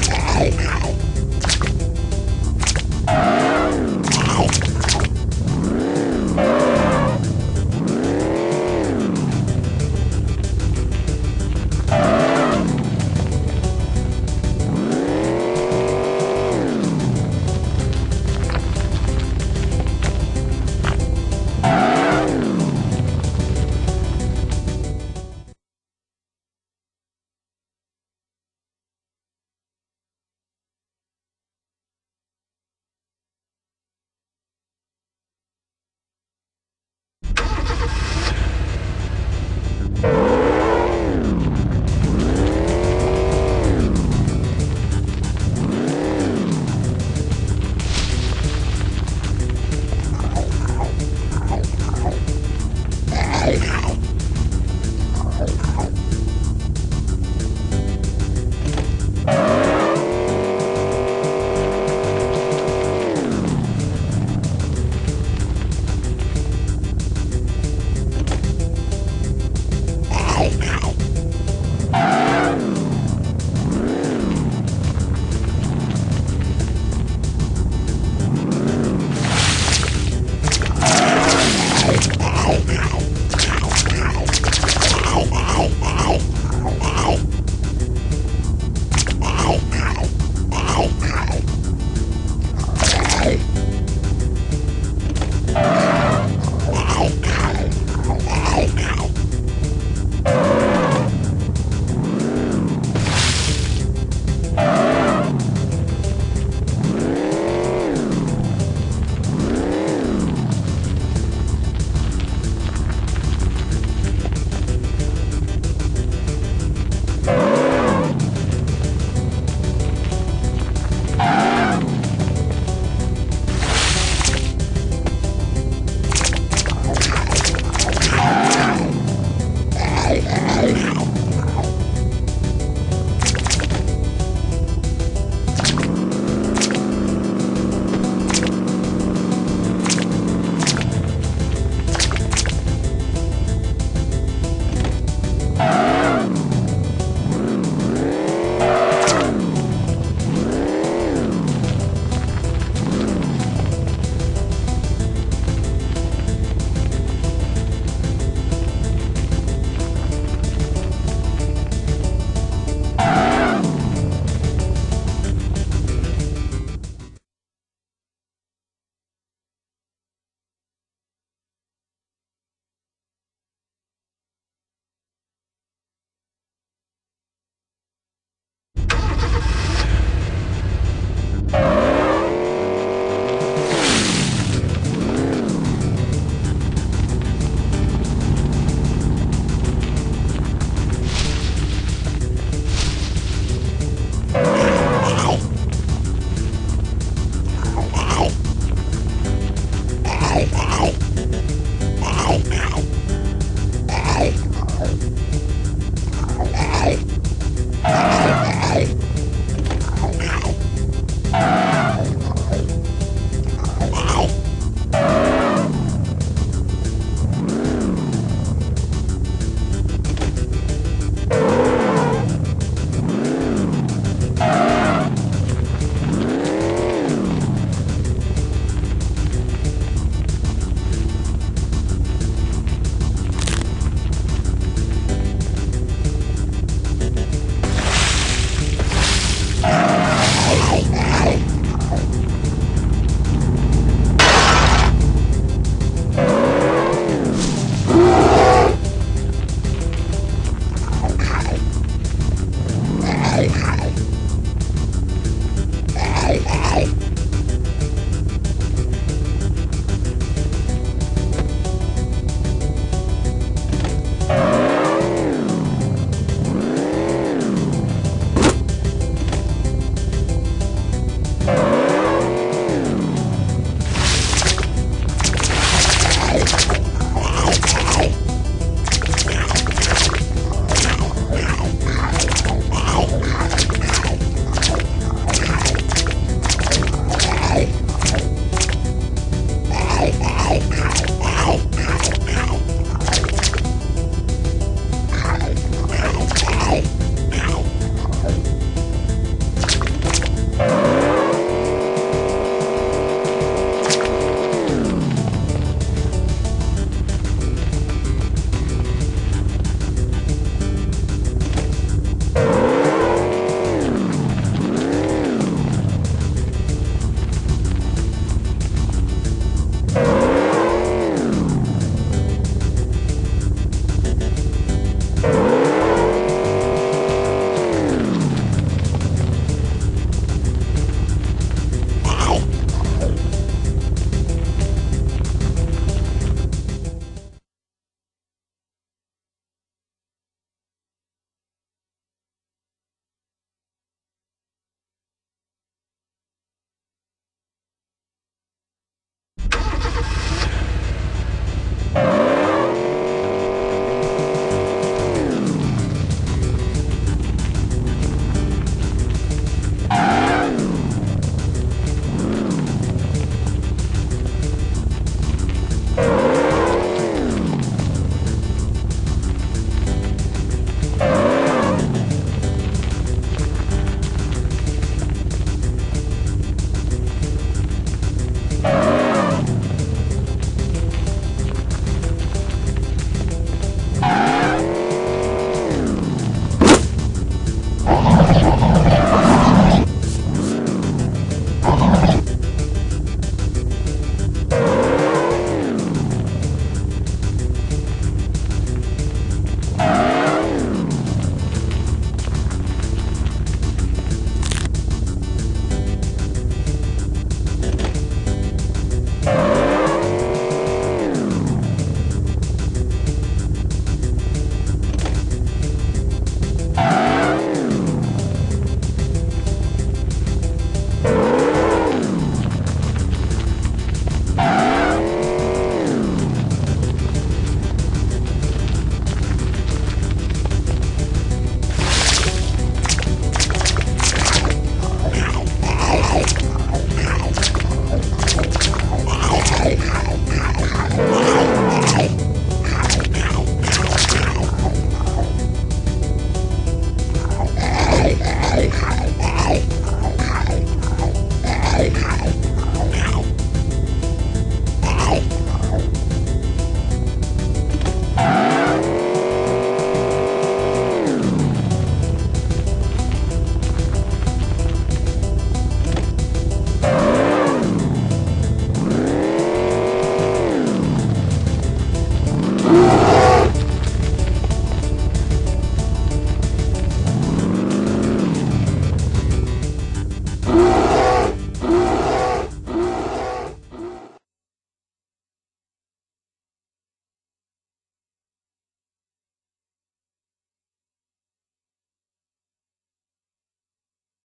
hey, hey, hey.